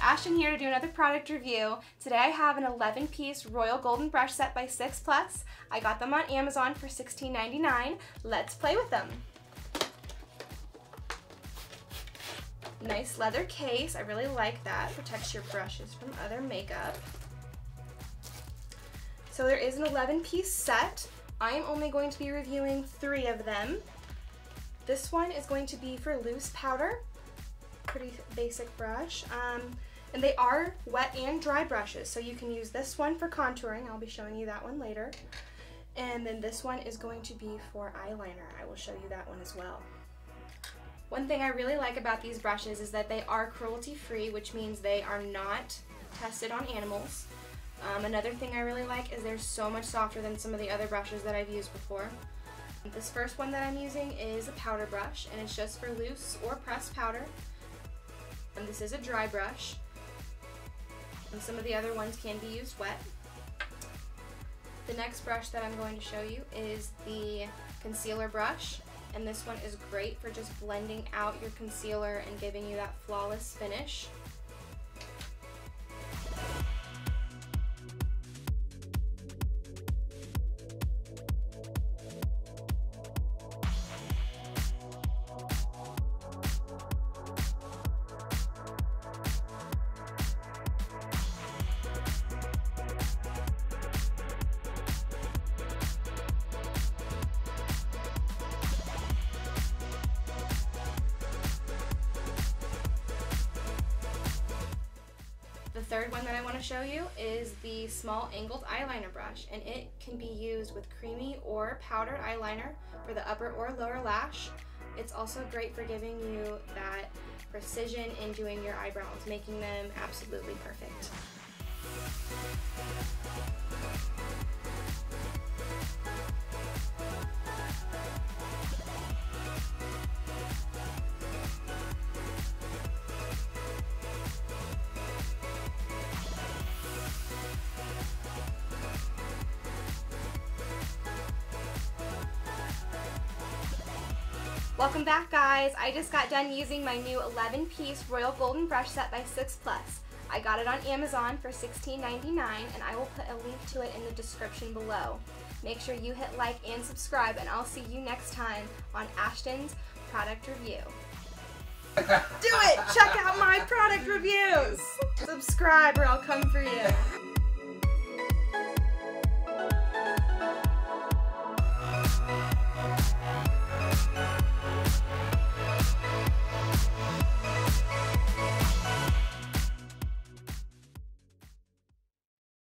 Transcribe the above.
Ashton here to do another product review. Today I have an 11 piece Royal Golden Brush Set by 6 Plus. I got them on Amazon for $16.99. Let's play with them. Nice leather case, I really like that. Protects your brushes from other makeup. So there is an 11 piece set. I am only going to be reviewing three of them. This one is going to be for loose powder pretty basic brush. Um, and they are wet and dry brushes, so you can use this one for contouring. I'll be showing you that one later. And then this one is going to be for eyeliner. I will show you that one as well. One thing I really like about these brushes is that they are cruelty free, which means they are not tested on animals. Um, another thing I really like is they're so much softer than some of the other brushes that I've used before. This first one that I'm using is a powder brush, and it's just for loose or pressed powder. And this is a dry brush. And some of the other ones can be used wet. The next brush that I'm going to show you is the concealer brush. And this one is great for just blending out your concealer and giving you that flawless finish. Third one that I want to show you is the small angled eyeliner brush and it can be used with creamy or powdered eyeliner for the upper or lower lash. It's also great for giving you that precision in doing your eyebrows, making them absolutely perfect. Welcome back guys. I just got done using my new 11 piece Royal Golden Brush Set by 6 Plus. I got it on Amazon for $16.99 and I will put a link to it in the description below. Make sure you hit like and subscribe and I'll see you next time on Ashton's product review. Do it! Check out my product reviews! Subscribe or I'll come for you.